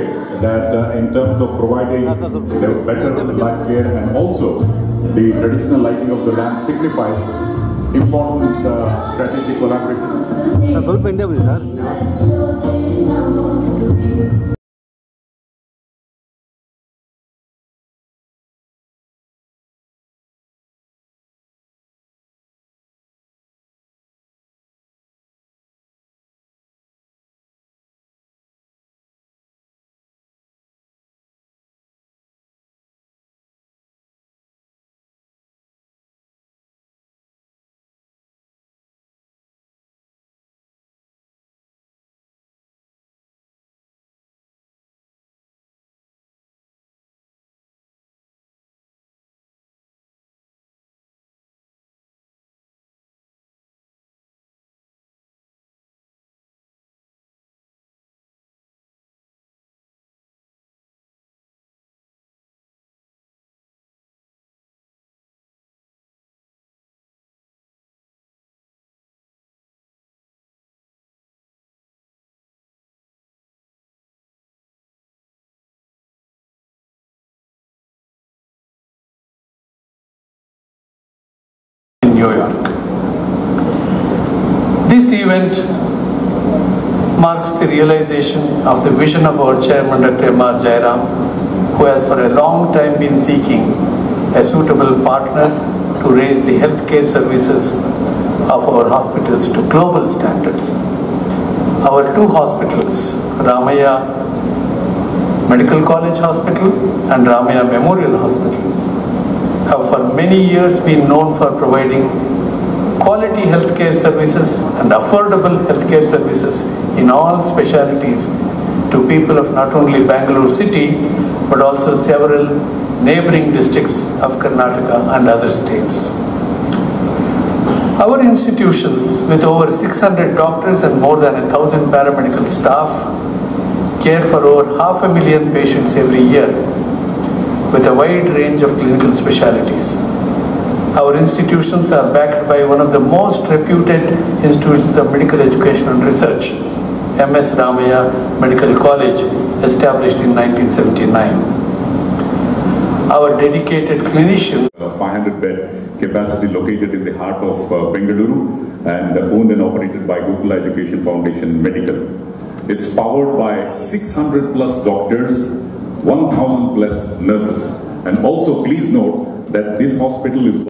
way that uh, in terms of providing the better care and also the traditional lighting of the lamp signifies important uh, strategic collaboration. New York. This event marks the realization of the vision of our chairman, Dr. M.R. Jayaram, who has for a long time been seeking a suitable partner to raise the healthcare services of our hospitals to global standards. Our two hospitals, Ramaiah Medical College Hospital and Ramaiah Memorial Hospital, have for many years been known for providing quality healthcare services and affordable healthcare services in all specialties to people of not only Bangalore city but also several neighboring districts of Karnataka and other states. Our institutions, with over 600 doctors and more than a 1,000 paramedical staff, care for over half a million patients every year with a wide range of clinical specialties. Our institutions are backed by one of the most reputed institutions of medical education and research, MS Ramaiah Medical College, established in 1979. Our dedicated clinicians A 500 bed capacity located in the heart of uh, Bengaluru and owned and operated by Gokula Education Foundation Medical. It's powered by 600 plus doctors, 1000 plus nurses. And also please note that this hospital is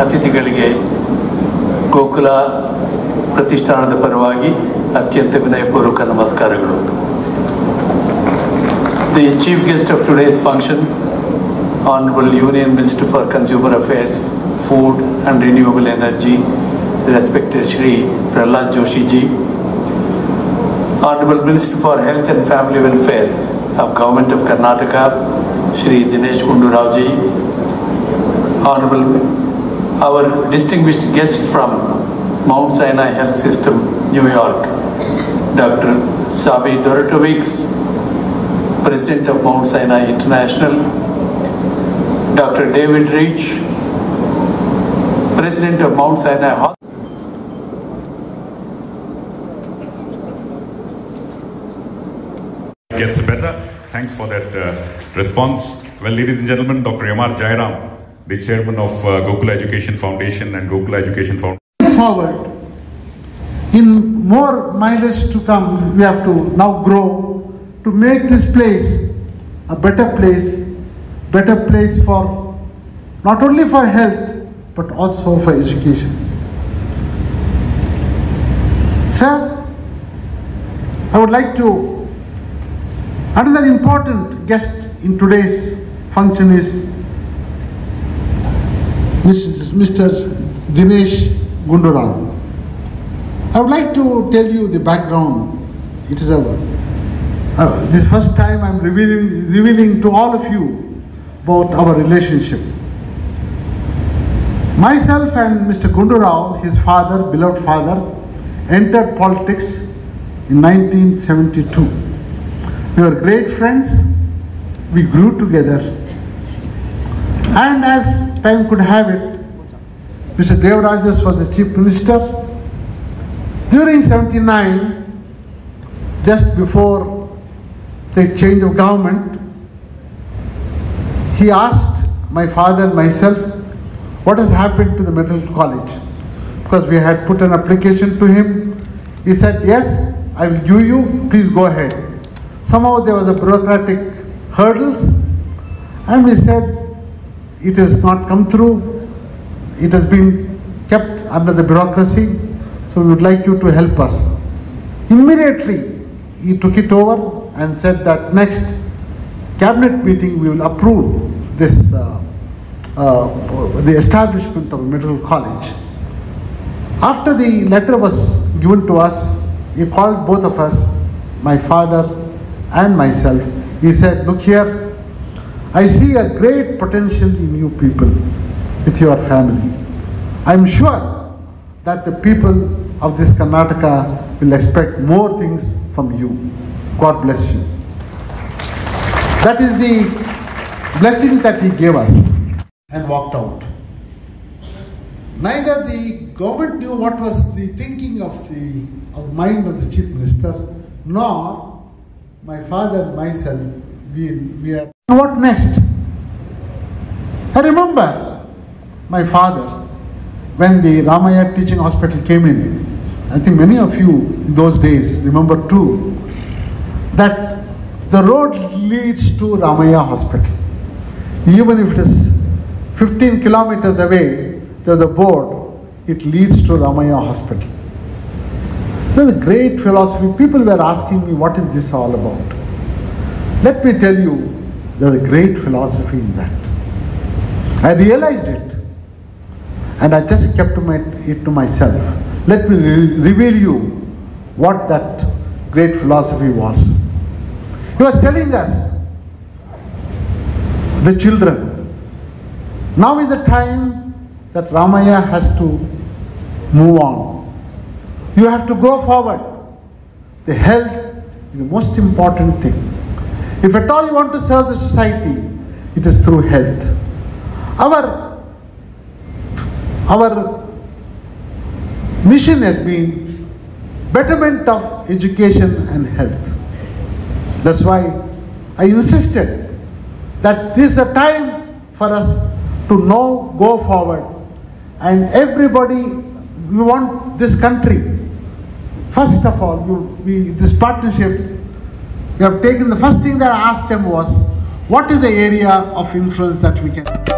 ಅತಿಥಿಗಳಿಗೆ ಗೋಕುಲ ಪ್ರತಿಷ್ಠಾನದ ಪರವಾಗಿ ಅತ್ಯಂತ ವಿನಯಪೂರ್ವಕ ನಮಸ್ಕಾರಗಳು the chief guest of today's function Honorable Union Minister for Consumer Affairs, Food and Renewable Energy, respected Shri Prahlad Joshi ji, Honorable Minister for Health and Family Welfare of Government of Karnataka, Shri Dinesh Gundu Rao ji, Honorable, our distinguished guest from Mount Sinai Health System, New York, Dr. Sabi Dorotovics, President of Mount Sinai International, Dr. David Reich, President of Mount Sinai Hospital. gets better. Thanks for that uh, response. Well, ladies and gentlemen, Dr. M.R. Jayaram, the chairman of uh, Gokula Education Foundation and Gokula Education Foundation. forward. In more mileage to come, we have to now grow to make this place a better place, better place for not only for health but also for education. Sir, I would like to another important guest in today's function is Mr. Dinesh Gundurao. I would like to tell you the background. It is a uh, this first time I'm revealing, revealing to all of you about our relationship. Myself and Mr. Gundurao, his father, beloved father, entered politics in 1972. We were great friends. We grew together. And as time could have it, Mr. Devaraj Urs was the chief minister. During 79, just before the change of government, he asked my father and myself what has happened to the medical college. Because we had put an application to him. He said, yes, I will give you, please go ahead. Somehow there was a bureaucratic hurdles and we said, it has not come through. It has been kept under the bureaucracy. So we would like you to help us. Immediately, he took it over and said that next cabinet meeting we will approve this, uh, uh, the establishment of a medical college. After the letter was given to us, he called both of us, my father and myself. He said, look here, I see a great potential in you people with your family. I'm sure that the people of this Karnataka will expect more things from you. God bless you. That is the blessing that he gave us and walked out. Neither the government knew what was the thinking of the of mind of the chief minister, nor my father and myself. We, we are. What next? I remember my father when the Ramaiah Teaching Hospital came in. I think many of you in those days remember too that the road leads to Ramaiah Hospital. Even if it is 15 kilometers away, there's a board, it leads to Ramaiah Hospital. There's a great philosophy. People were asking me, what is this all about? Let me tell you, there's a great philosophy in that. I realized it. And I just kept my, it to myself. Let me re- reveal you what that great philosophy was. He was telling us, the children, now is the time that Ramaiah has to move on. You have to go forward. The health is the most important thing. If at all you want to serve the society, it is through health. Our, our mission has been betterment of education and health. That's why I insisted that this is the time for us to know, go forward, and everybody, we want this country. First of all, we, we, this partnership, we have taken the first thing that I asked them was, what is the area of influence that we can?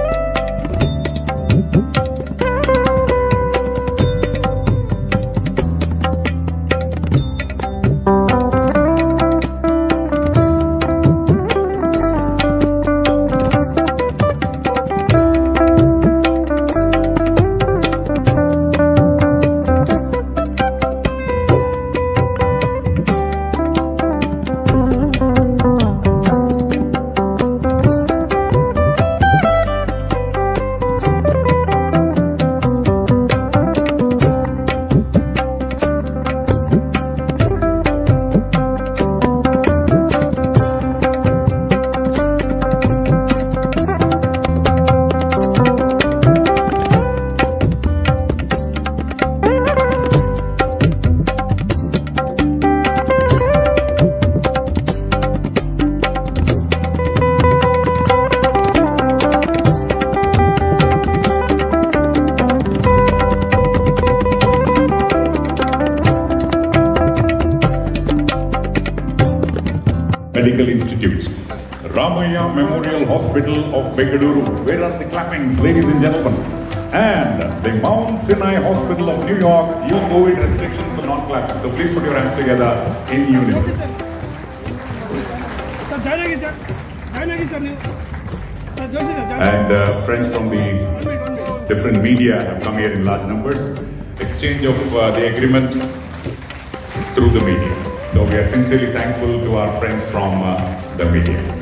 Medical Institutes. Ramaiah Memorial Hospital of Bengaluru. Where are the clappings, ladies and gentlemen? And the Mount Sinai Hospital of New York. New COVID restrictions are non-clapping. So please put your hands together in unison. And uh, friends from the different media have come here in large numbers. Exchange of uh, the agreement through the media. So we are sincerely thankful to our friends from uh, the media.